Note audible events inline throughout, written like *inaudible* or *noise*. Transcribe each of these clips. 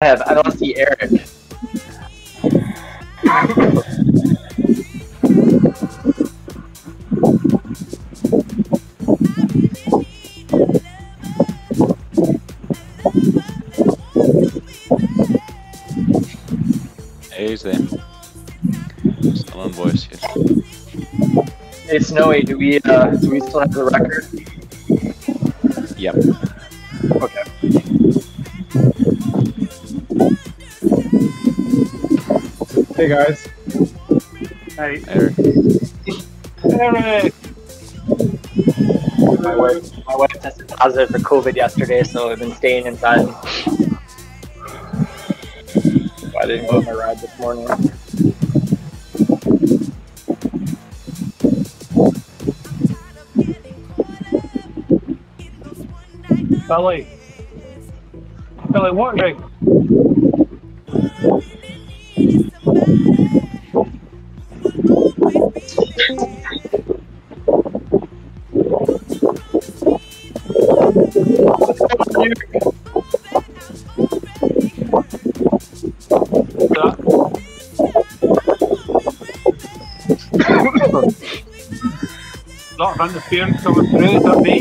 I have. I don't see Eric. Hey, he's there. Still on voice here. Hey Snowy, do we uh do we still have the record? Yep. Hey guys. Hey. Eric. Eric. My wife, my wife tested positive for COVID yesterday, so I've been staying inside. I didn't go on my ride this morning. Billy. Billy, what ring? Lot of interference coming through, is that me?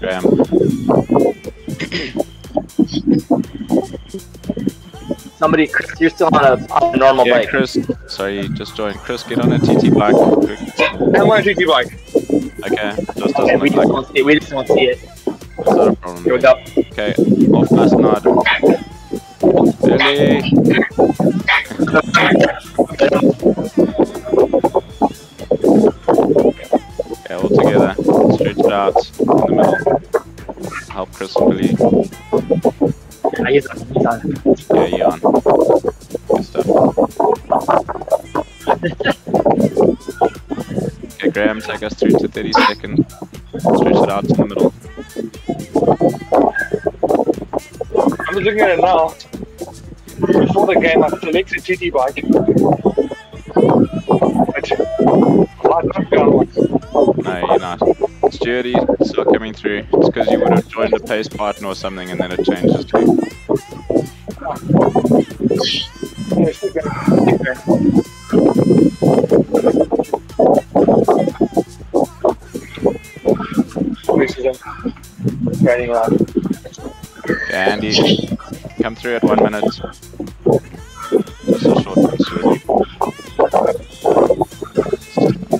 Graham. Somebody, Chris, you're still on a, on a normal Yeah, bike. Chris. Sorry, just joined. Chris, get on a TT bike. I'm on a GT bike. Okay, just Okay, doesn't we look just like it. We just won't see it. it's not a problem. Here we go. Okay, off last night. Billy. Okay, all together. Stretch it out in the middle. Help Chris and Billy. Ah, he's on. Us through to 30 seconds. Stretch it out in the middle. I'm just looking at it now. Before the game, I selected GT bike. But I'm not. No, you're not. Stewardy, still coming through. It's because you would have joined a pace partner or something and then it changes to. Yeah, a training lab. Andy, come through at one minute. Just a short one, Stewardy.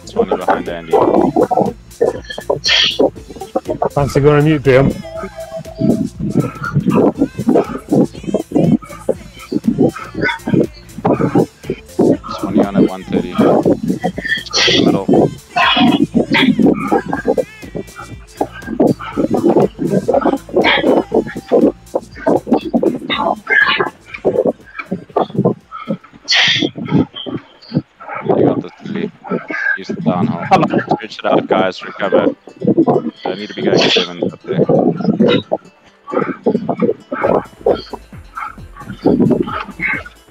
It's one behind Andy. Fancy going on mute, Graham? Guys. Recover. Don't need to be going seven up there.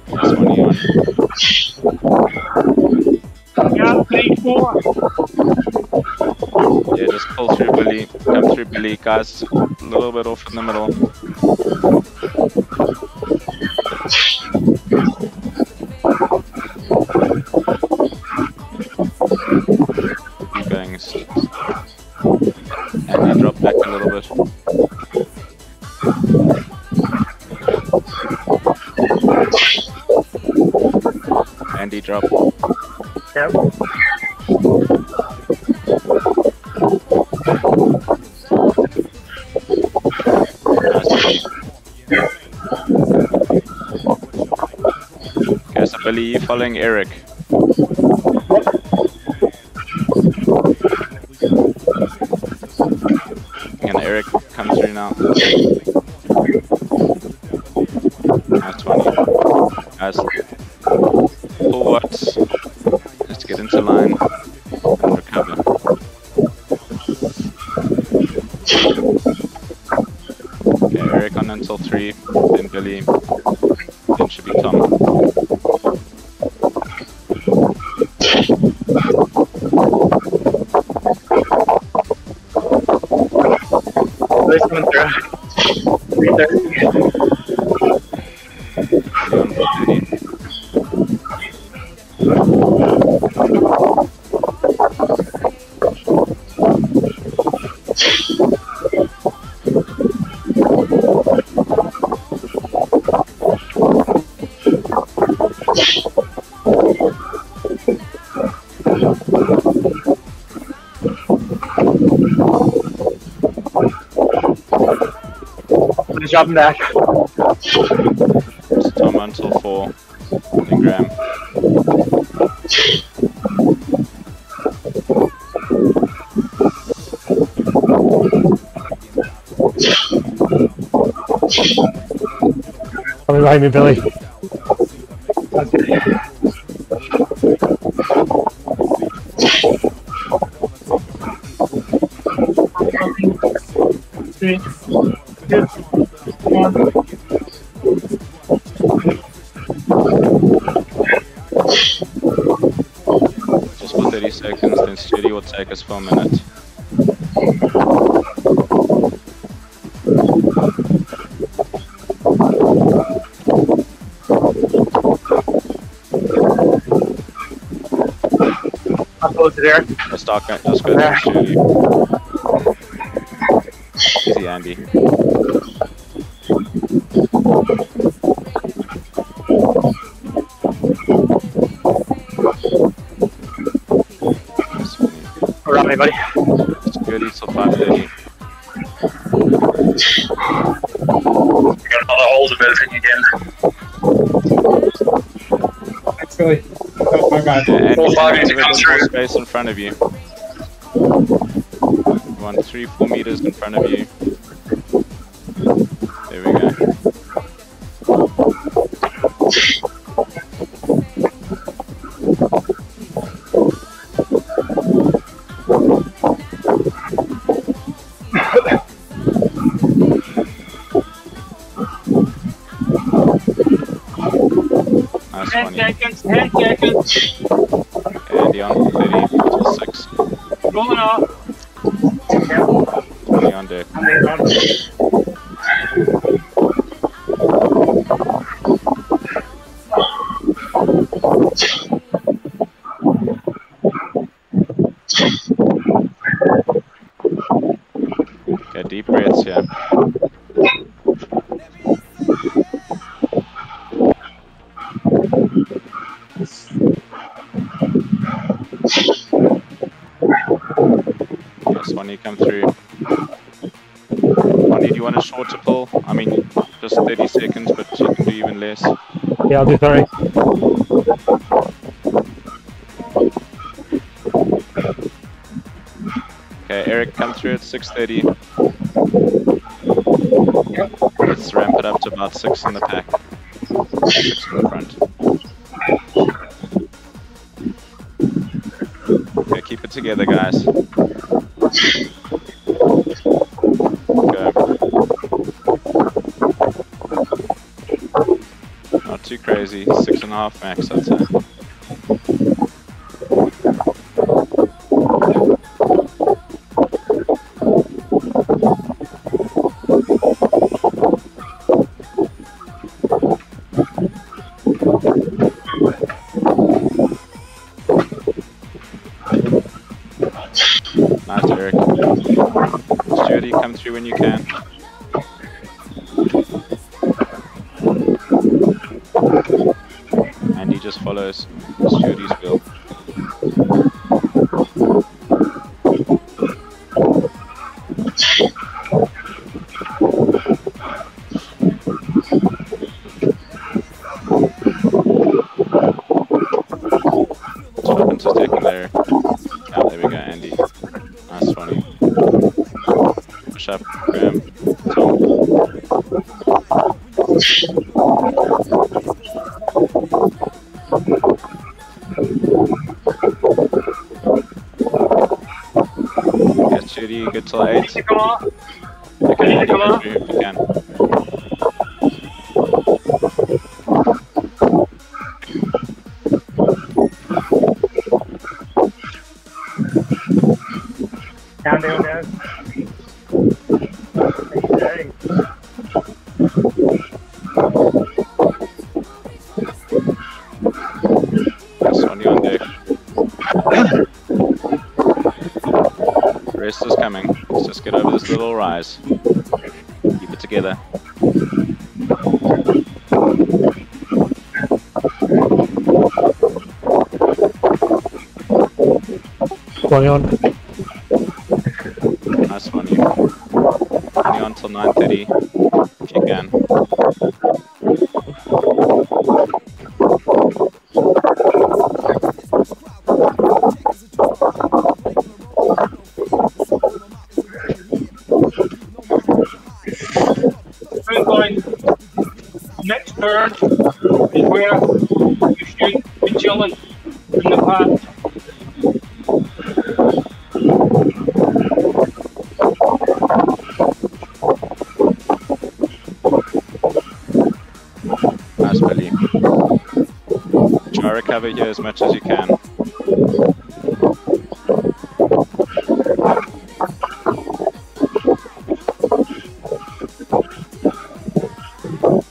That's one you on. Yeah, four. Yeah, just pull through Billy. Come through Billy, guys. A little bit off in the middle. You following Eric. And Eric comes through now. That's 20. Guys, pull what? Just to get into line and recover. Okay, Eric on until 3, then Billy, then should be Tom. Just dropping back. It's Tom until 4. Then Graham. Coming behind me, Billy. Just a minute. I'll close it there. Let's go, let's go Steady. Easy, Andy. And Four, five, you easy, have a come through. space in front of you. You want three, four meters in front of you. Do 30. Okay, Eric, come through at 6.30. Let's ramp it up to about 6 in the pack. 6 in the front. Okay, keep it together, guys. Six and a half max, I'd say. Follows good till little rise. Keep it together. Twenty on. Nice one, you. Only on till 9.30, if you can. Try recover here as much as you can.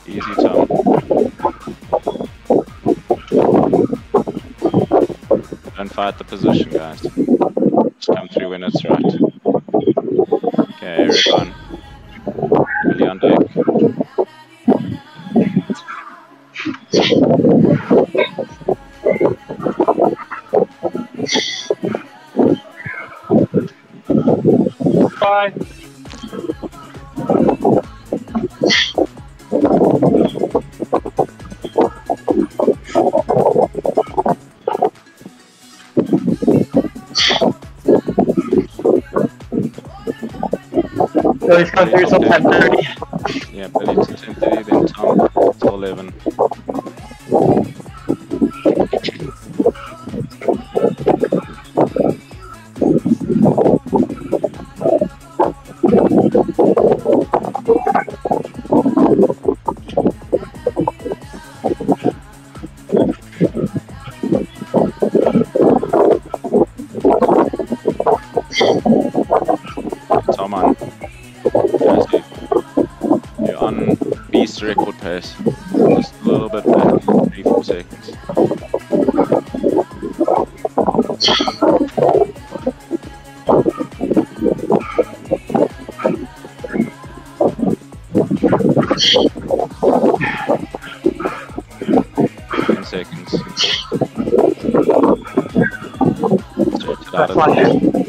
Easy, Tom. Don't fight the position, guys. Bye. So he's come through till 10:30. Yeah, Billy to 10.30, then Tom to 11. Ten seconds. Stretch it out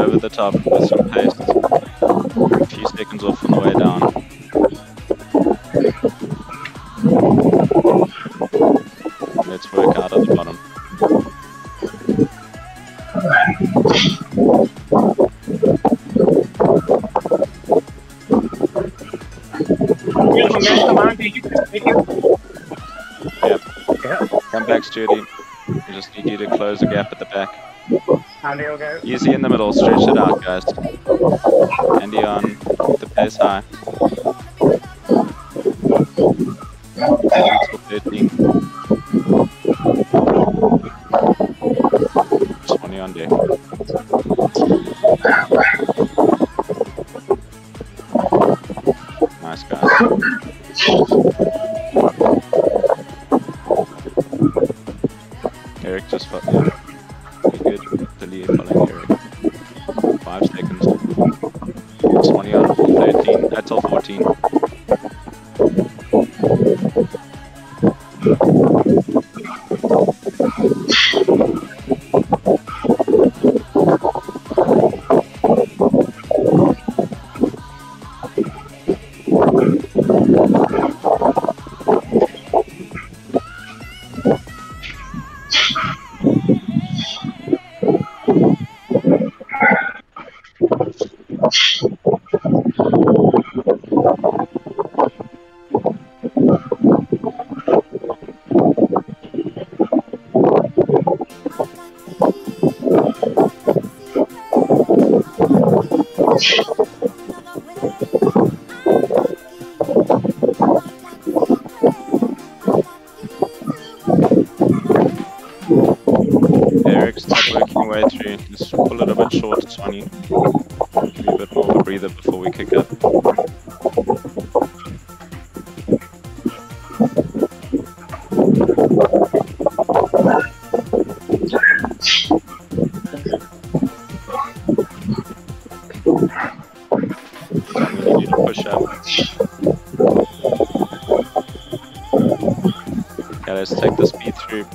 over the top with some pace. A few seconds off on the way down. Let's work out at the bottom. Good momentum, Andy. You can take it. Yep. Come back, Sturdy. We just need you to close the gap at the back. Andy will go. Easy in the middle, stretch it out, guys. I'm gonna need to push up. Okay, let's take the speed through.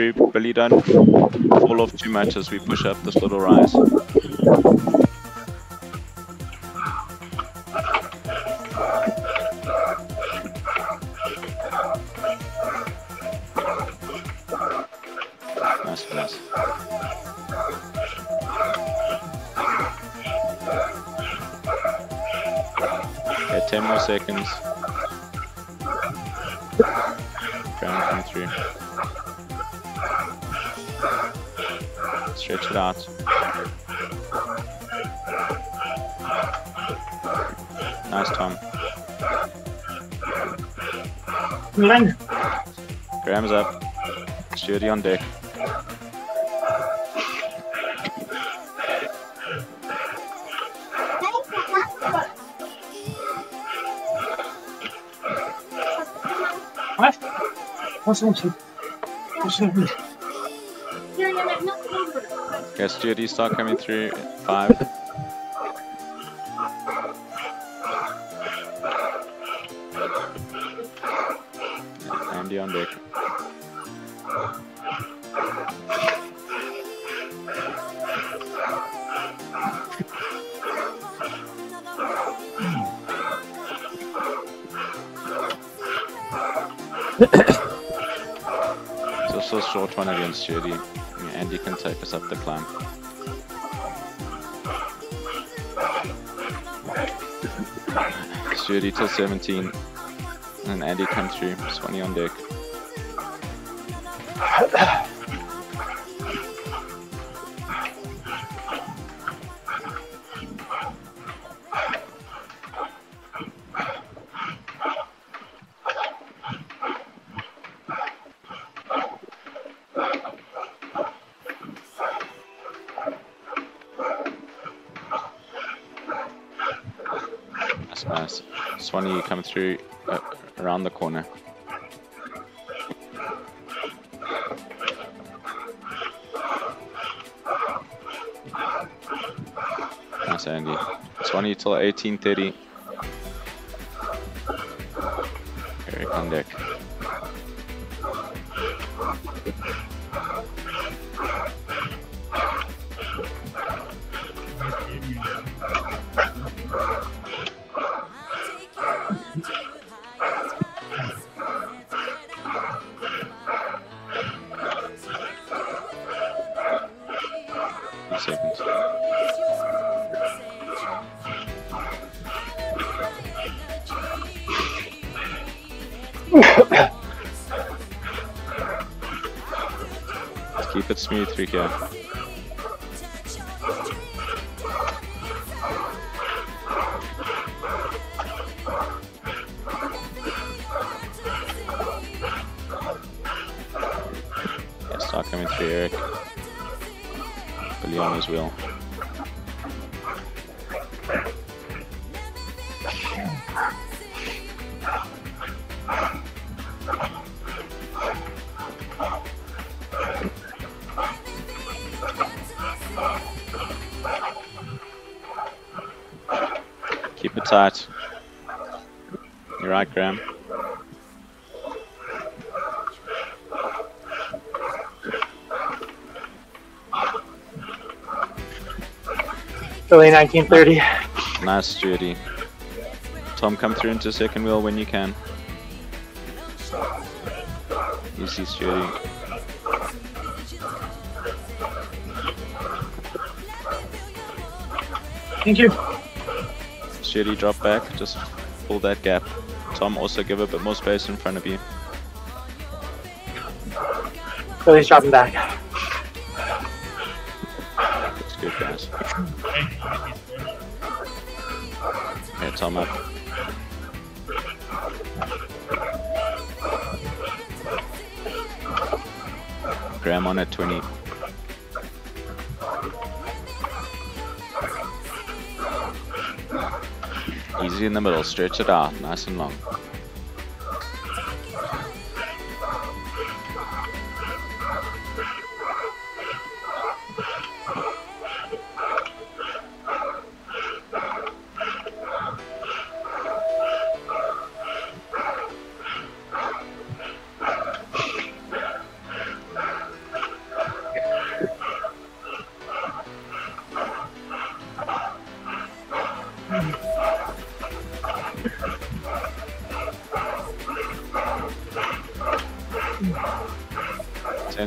Coming through. Billy, don't fall off too much we push up this little rise. Nice, nice. Okay, 10 more seconds. Ground come through. Stretch it out. Nice, Tom. Land. Graham's up. Sturdy on deck. What? What's with you? What's wrong Okay, Sturdy, start coming through. Five. Andy on deck. *coughs* Also a short one against Sturdy. Andy can take us up the climb. Sturdy till 17. And Andy come through. Swanny on deck. Through uh, around the corner. Nice, Andy. It's Swanny till 1830. Eric on. me 3k. You're right, Graham. Early 1930. Nice, Judy. Tom, come through into second wheel when you can. Easy, Judy. Thank you. Judy, drop back, just pull that gap. Tom, also give a bit more space in front of you. So he's dropping back. That's good, guys. Okay, Tom uh, up. Graham on at 20. In the middle, stretch it out, nice and long.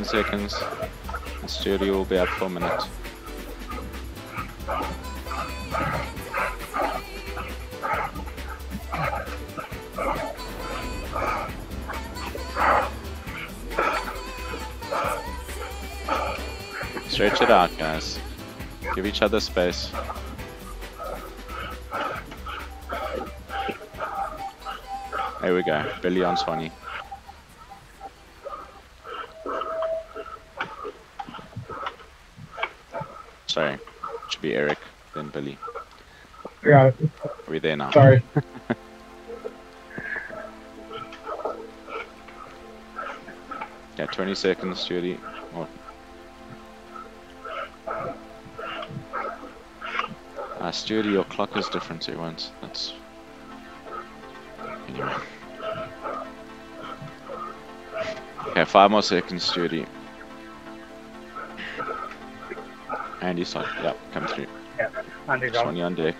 seconds. The studio will be up for a minute. Stretch it out, guys. Give each other space. There we go, Billy on 20. Yeah, Are we there now? sorry. *laughs* Yeah, 20 seconds, Judy. Oh. Ah, Judy, your clock is different to once. That's. Anyway. Okay, five more seconds, Judy. Andy, sorry. Yep, come through. Underdog. Swanny on deck.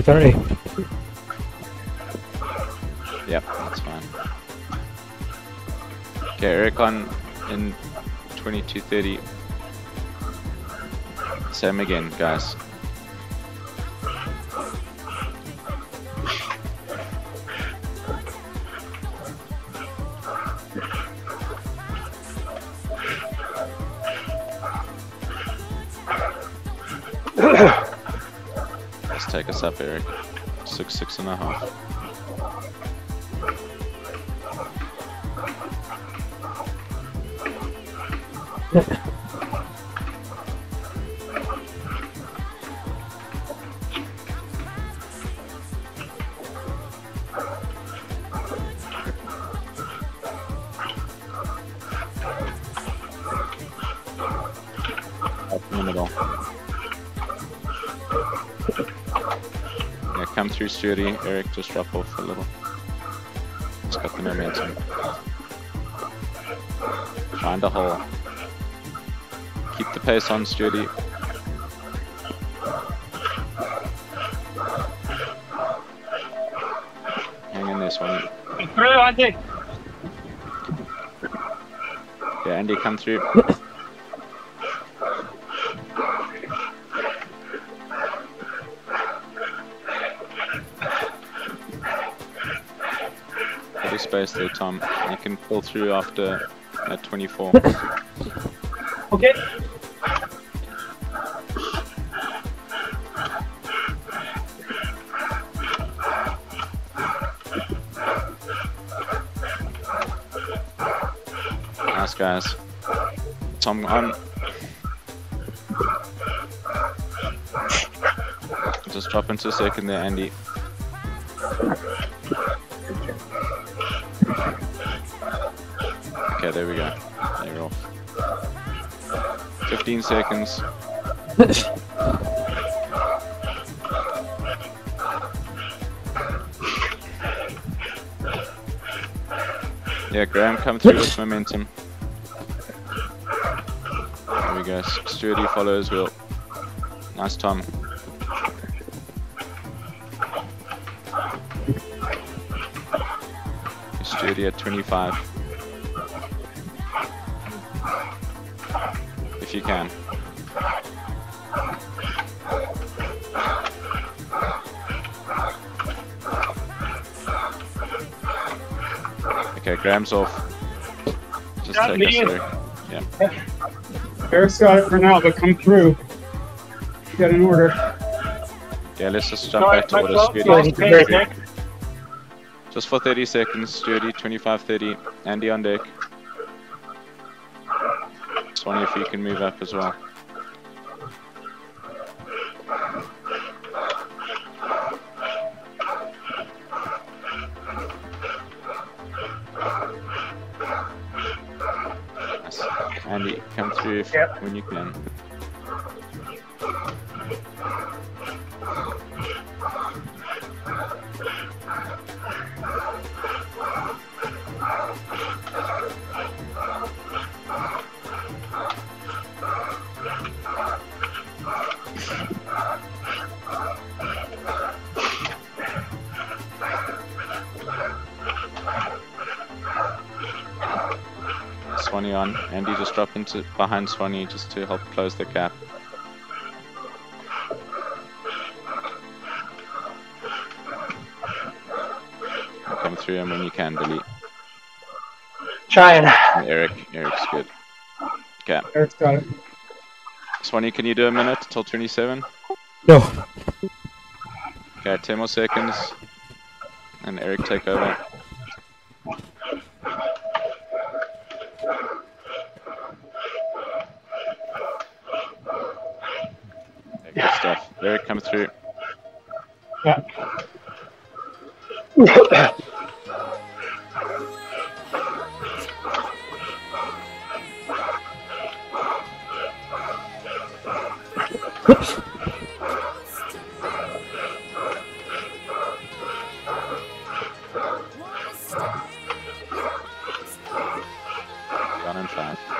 230. Yep, that's fine. Okay, Eric on in 2230. Same again, guys. Us up, Eric. Six, six and a half. Up *laughs* Yeah, come through, Stuarty. Eric, just drop off a little. It's got the momentum. Find a hole. Keep the pace on, Stuarty. Hang in this one. Through, Andy. Yeah, Andy, come through. place though, Tom. You can pull through after at 24. okay. Nice guys. Tom, I'm... Just drop into a second there, Andy. Okay, there we go. You're off. 15 seconds. Yeah, Graham, come through with momentum. There we go. Sturdy follows Will. Nice Tom. Sturdy at 25. If you can. Okay, Graham's off. Just Got take me. us through. Eric's got it for now, but come through. Get an order. Yeah, let's just jump No, back to my order. club Sturdy. lost pace, Nick. Just for 30 seconds, Sturdy, 25-30. Andy on deck. Swanny, if you can move up as well. Andy, come through Yep. when you can. Swanny on. Andy just drop into behind Swanny just to help close the gap. Come through him when you can, Billy. Trying. And Eric, Eric's good. Okay. Eric's got it. Swanny, can you do a minute till 27? No. Okay, 10 more seconds. And Eric take over. Come through. Yeah. One and five.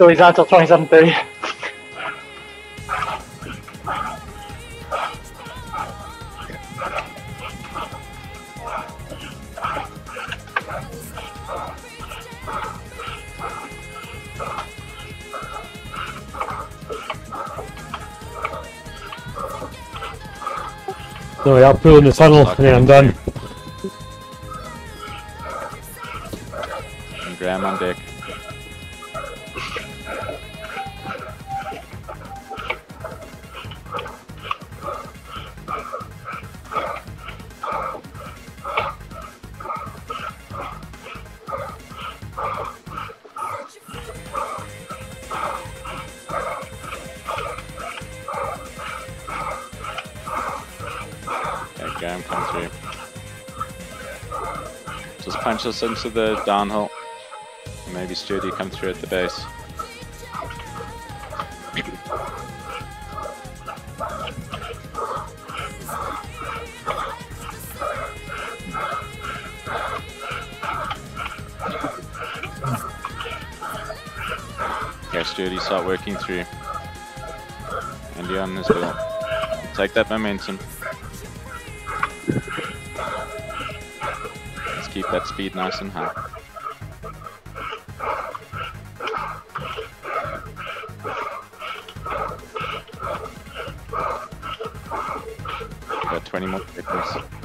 So he's on till 27.30. No, yeah, I'll pull in the tunnel and I'm done. Just punch us into the downhill. And maybe Sturdy come through at the base. Okay, Sturdy, start working through. Andy on as well. Take that momentum. Keep that speed nice and high. Got 20 more seconds.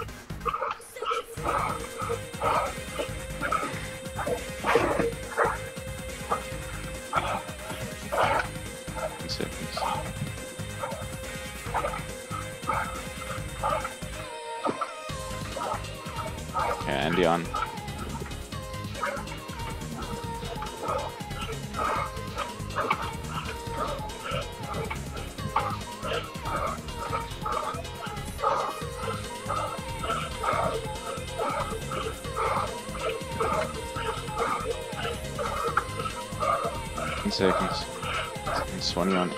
Seconds. And Swanny on.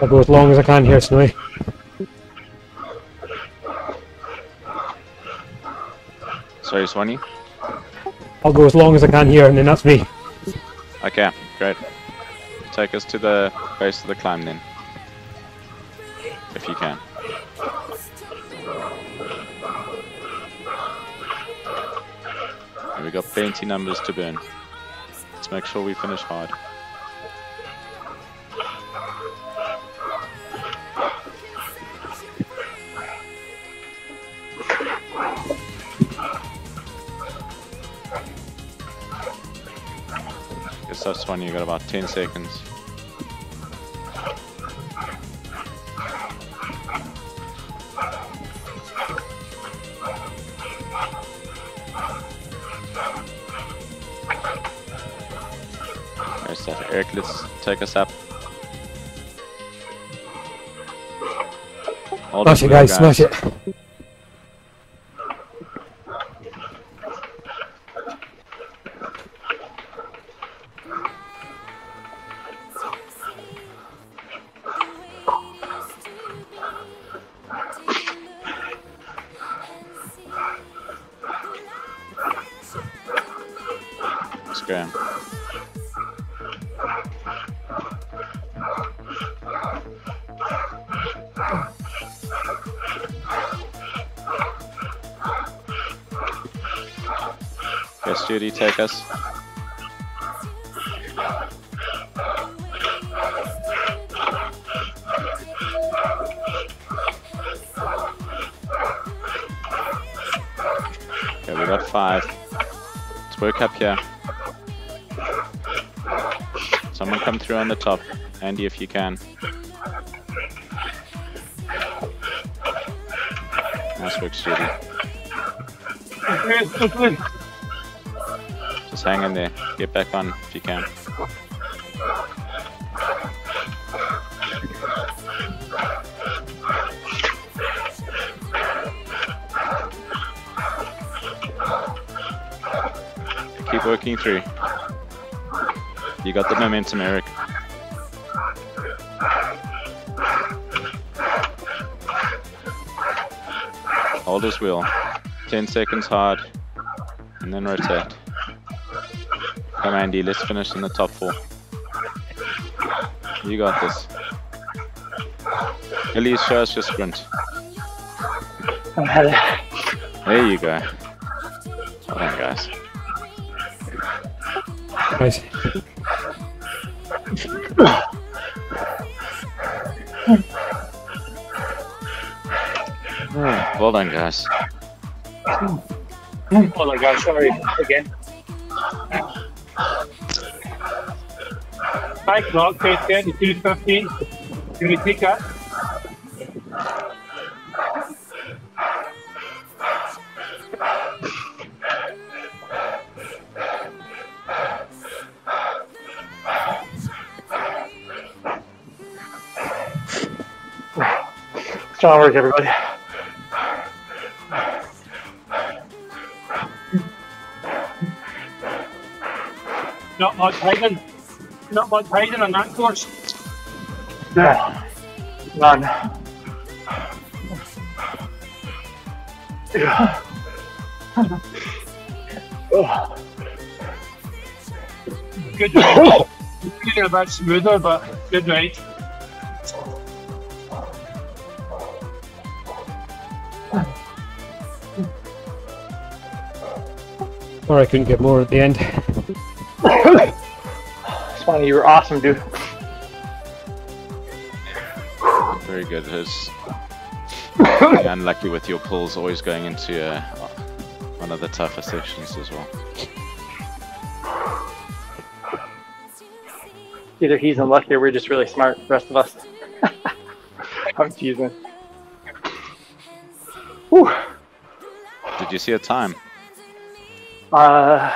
I'll go as long as I can here, Snowy. Sorry, Swanny? I'll go as long as I can here, and then that's me. Okay, great. Take us to the base of the climb then. Plenty numbers to burn. Let's make sure we finish hard. Guess that's one you got about 10 seconds. That. Eric, let's take us up. Hold Smash it, wheel, guys, smash it. Take us. Okay, we got five. Let's work up here. Someone come through on the top. Andy, if you can. Nice work, Judy. Just hang in there. Get back on if you can. Keep working through. You got the momentum, Eric. Hold his wheel. 10 seconds hard. And then rotate. Come Andy, let's finish in the top four. You got this. Elise, show us your sprint. There you go. Oh, well done, guys. Nice. Well done, guys. Oh my god, sorry. Again. Five clock, page 32, 15. Can we take that? Strong work, everybody. Not much hiding. Not much hiding on that course. Yeah. None. Yeah. Oh. *sighs* Good *coughs* ride. Feeling a bit smoother, but good ride. Sorry I couldn't get more at the end. Swanny, you were awesome, dude. Very good. It's *laughs* unlucky with your pulls always going into uh, one of the tougher sections as well. Either he's unlucky or we're just really smart, the rest of us. *laughs* I'm teasing. Whew. Did you see a time? Uh,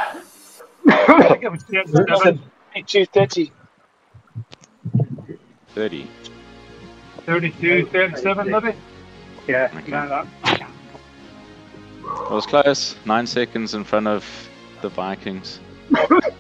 *laughs* I think it was 32 30. 30. 32 37, maybe? Yeah, okay. that. I was close. Nine seconds in front of the Vikings. *laughs*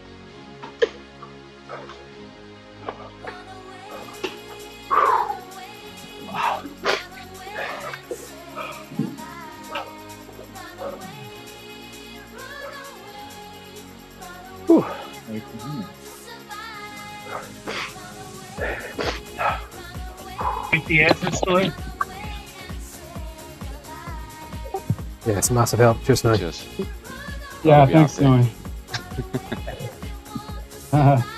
massive help just now. Just Yeah, thanks, out there. Tony.